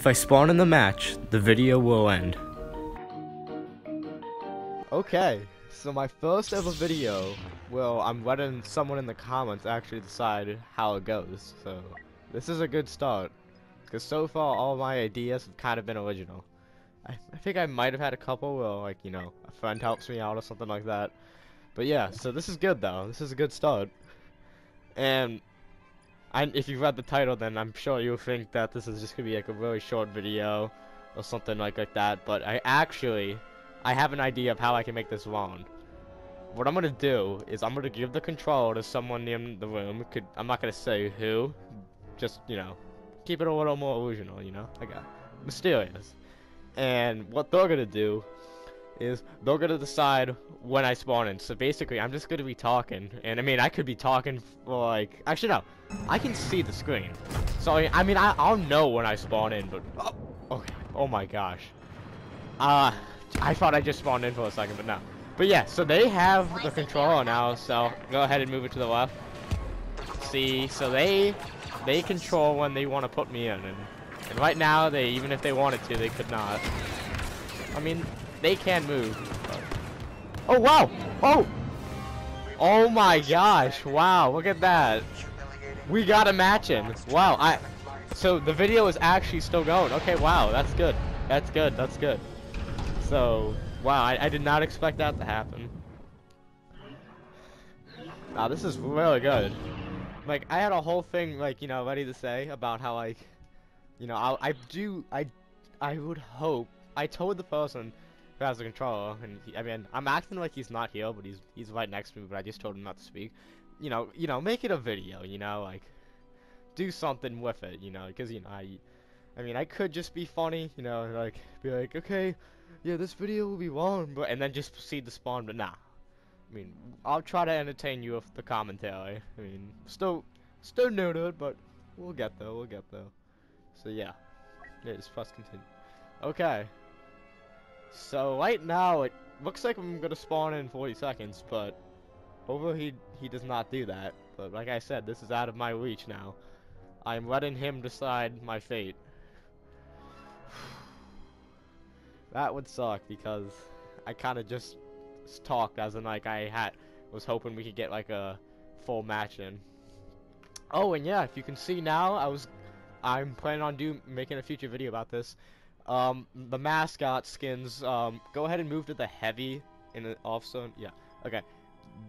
If I spawn in the match, the video will end. Okay, so my first ever video, well, I'm letting someone in the comments actually decide how it goes, so this is a good start. Because so far, all my ideas have kind of been original. I, I think I might have had a couple where, like, you know, a friend helps me out or something like that. But yeah, so this is good though. This is a good start. And I, if you read the title, then I'm sure you'll think that this is just gonna be like a really short video or something like like that. But I actually, I have an idea of how I can make this long. What I'm gonna do is I'm gonna give the control to someone in the room. Could I'm not gonna say who, just you know, keep it a little more illusional. You know, like a mysterious. And what they're gonna do is they're gonna decide when I spawn in. So basically, I'm just gonna be talking, and I mean, I could be talking for like, actually no, I can see the screen. So I mean, I, I'll know when I spawn in, but oh, okay, oh my gosh, uh, I thought I just spawned in for a second, but no. But yeah, so they have the controller now, so go ahead and move it to the left. See, so they they control when they want to put me in, and, and right now they even if they wanted to, they could not. I mean, they can move. Oh, wow! Oh! Oh my gosh, wow, look at that. We got a match in. Wow, I... So, the video is actually still going. Okay, wow, that's good. That's good, that's good. So, wow, I, I did not expect that to happen. Wow, this is really good. Like, I had a whole thing, like, you know, ready to say about how, like, you know, I, I do, I, I would hope, I told the person who has the controller, and he, I mean, I'm acting like he's not here, but he's he's right next to me, but I just told him not to speak. You know, you know, make it a video, you know, like, do something with it, you know, because, you know, I, I mean, I could just be funny, you know, like, be like, okay, yeah, this video will be long, but, and then just proceed to spawn, but nah. I mean, I'll try to entertain you with the commentary. I mean, still, still new to it, but we'll get there, we'll get there. So, yeah. Yeah, just press continue. Okay. So right now it looks like I'm gonna spawn in 40 seconds, but over he he does not do that. But like I said, this is out of my reach now. I'm letting him decide my fate. that would suck because I kind of just talked as in like I had was hoping we could get like a full match in. Oh, and yeah, if you can see now, I was I'm planning on do making a future video about this. Um, the mascot skins, um, go ahead and move to the heavy in the off zone. Yeah, okay.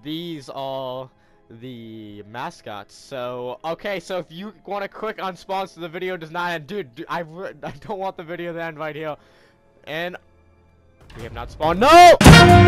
These are the mascots. So, okay, so if you want to click on sponsor, the video does not end. Dude, dude I, I don't want the video to end right here. And we have not spawned. No!